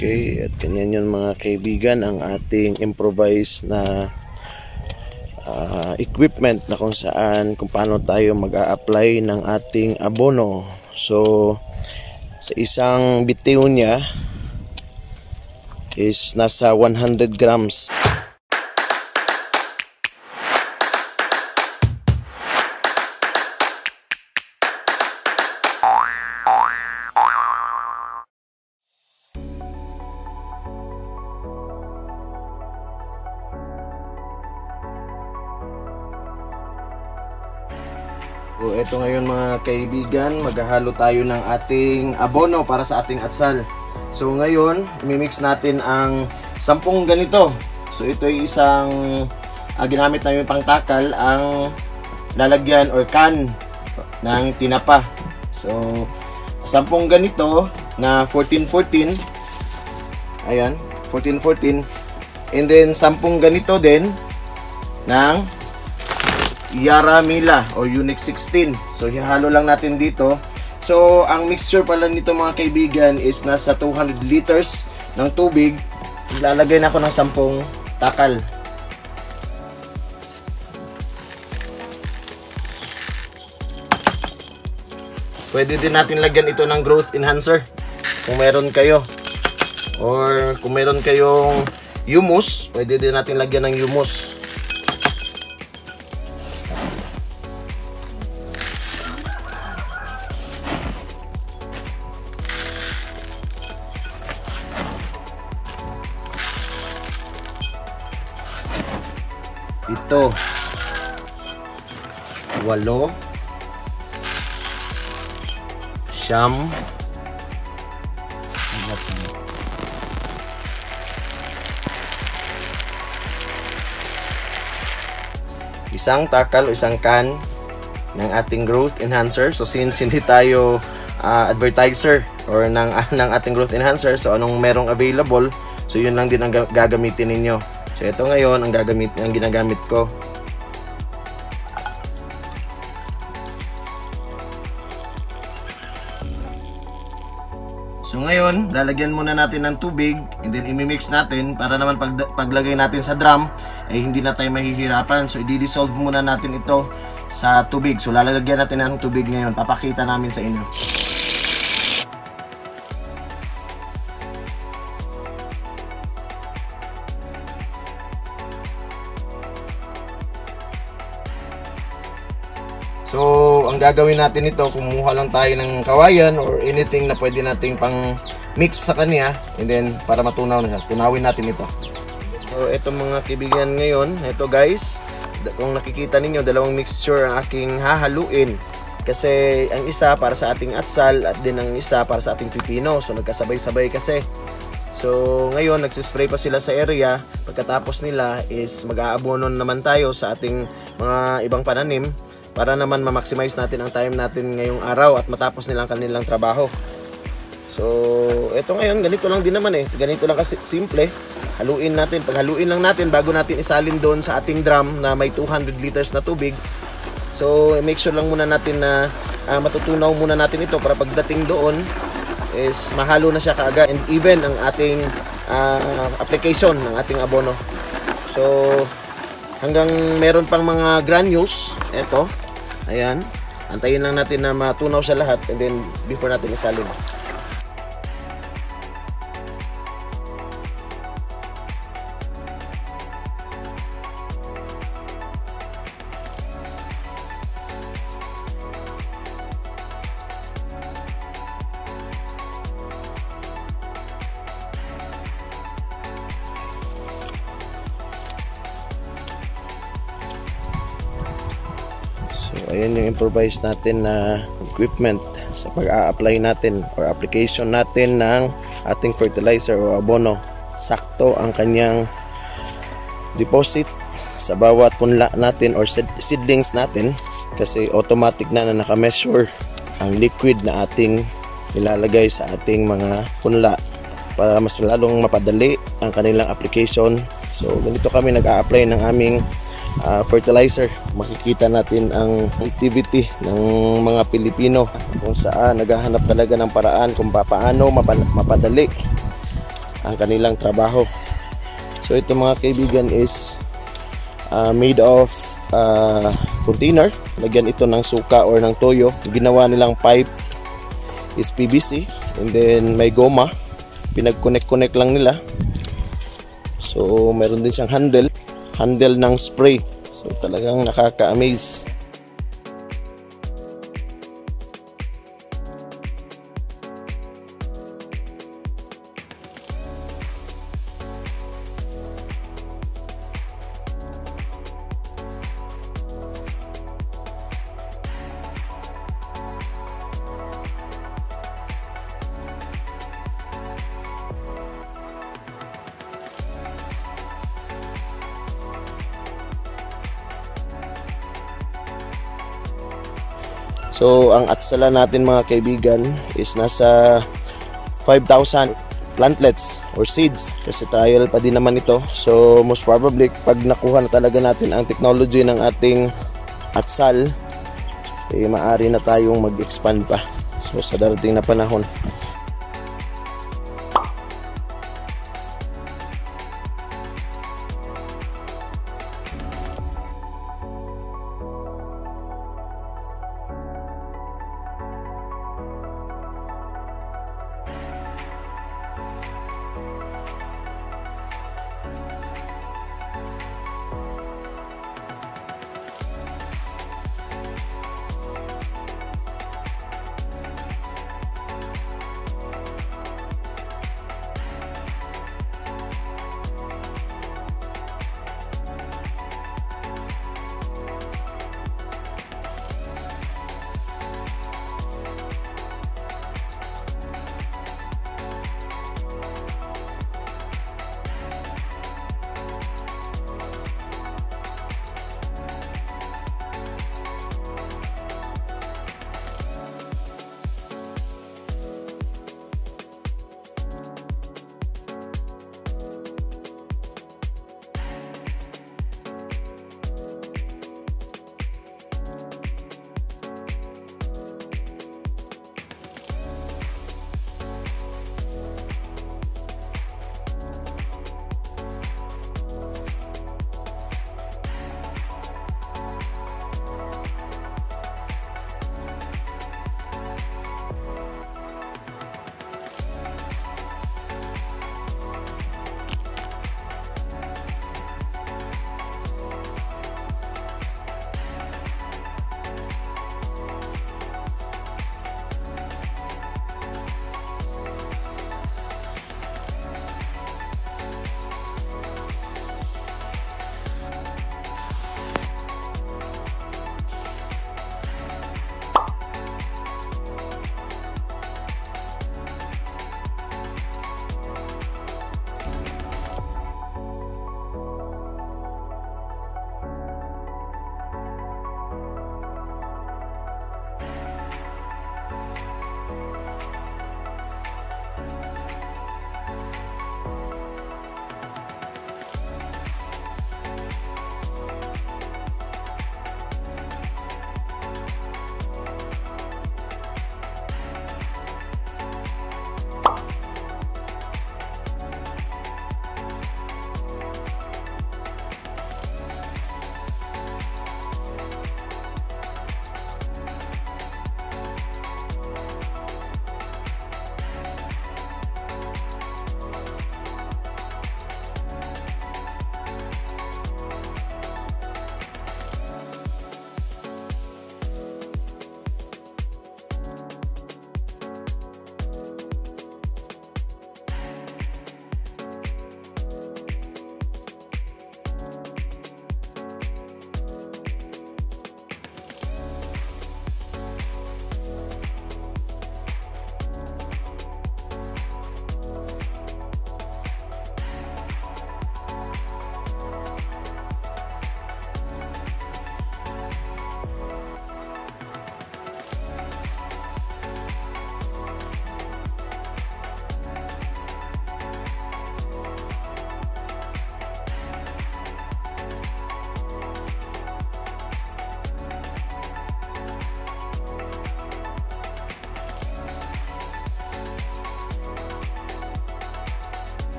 Okay, at ganyan yun mga kaibigan ang ating improvised na ah, equipment na kung saan kung paano tayo mag-a-apply ng ating abono. So, sa isang bitiw niya is nasa 100 grams. Ito ngayon mga kaibigan, maghahalo tayo ng ating abono para sa ating atsal. So, ngayon, imimix natin ang sampung ganito. So, ito ay isang ah, ginamit namin pang takal ang lalagyan or can ng tinapa. So, sampung ganito na 14-14. Ayan, 14-14. And then, sampung ganito din ng Yaramila o Unix 16. So, ihalo lang natin dito. So, ang mixture pala nito mga kaibigan is nasa 200 liters ng tubig. Lalagay na ako ng 10 takal. Pwede din natin lagyan ito ng growth enhancer kung meron kayo. Or kung meron kayong humus, pwede din natin lagyan ng humus. Ito. Walo. Siyam isang takal o isang can ng ating growth enhancer. So since hindi tayo ah, advertiser or ng, ng ating growth enhancer so anong merong available? So yun lang din ang ga- gagamitin ninyo So ito ngayon ang gagamit ang ginagamit ko. So ngayon, lalagyan muna natin ng tubig and then imimix natin para naman pag, paglagay natin sa drum ay hindi na tayo mahihirapan. So i-dissolve muna natin ito sa tubig. So lalagyan natin ng tubig ngayon. Papakita namin sa inyo. Gagawin natin ito, kumuha lang tayo ng kawayan or anything na pwede nating pang mix sa kanya and then para matunaw na siya, tunawin natin ito. So, ito mga kaibigan ngayon, ito guys, kung nakikita ninyo, dalawang mixture ang aking hahaluin. Kasi ang isa para sa ating atsal at din ang isa para sa ating pipino. So, nagkasabay-sabay kasi. So, ngayon, nagsispray pa sila sa area. Pagkatapos nila is mag-aabono naman tayo sa ating mga ibang pananim para naman ma-maximize natin ang time natin ngayong araw at matapos nilang kanilang trabaho. So, eto ngayon, ganito lang din naman eh. Ganito lang kasi simple. Haluin natin. Pag haluin lang natin bago natin isalin doon sa ating drum na may 200 liters na tubig. So, make sure lang muna natin na ah, matutunaw muna natin ito para pagdating doon is mahalo na siya kaagad and even ang ating ah, application ng ating abono. So, hanggang meron pang mga granules, eto, ayan, antayin lang natin na matunaw siya lahat and then before natin isalin. Ayan yung improvise natin na equipment sa pag-a-apply natin or application natin ng ating fertilizer o abono. Sakto ang kanyang deposit sa bawat punla natin or seed- seedlings natin kasi automatic na na naka-measure ang liquid na ating ilalagay sa ating mga punla para mas lalong mapadali ang kanilang application. So ganito kami nag-a-apply ng aming ah, fertilizer. Makikita natin ang activity ng mga Pilipino kung saan naghahanap talaga ng paraan kung paano mapa- mapadali ang kanilang trabaho. So ito mga kaibigan is uh, made of uh, container. Lagyan ito ng suka or ng toyo. Ginawa nilang pipe is PVC and then may goma. Pinag-connect-connect lang nila. So meron din siyang handle. Handle ng spray. So talagang nakaka-amaze. So, ang atsala natin mga kaibigan is nasa 5,000 plantlets or seeds kasi trial pa din naman ito. So, most probably pag nakuha na talaga natin ang technology ng ating atsal, eh, maari na tayong mag-expand pa. So, sa darating na panahon.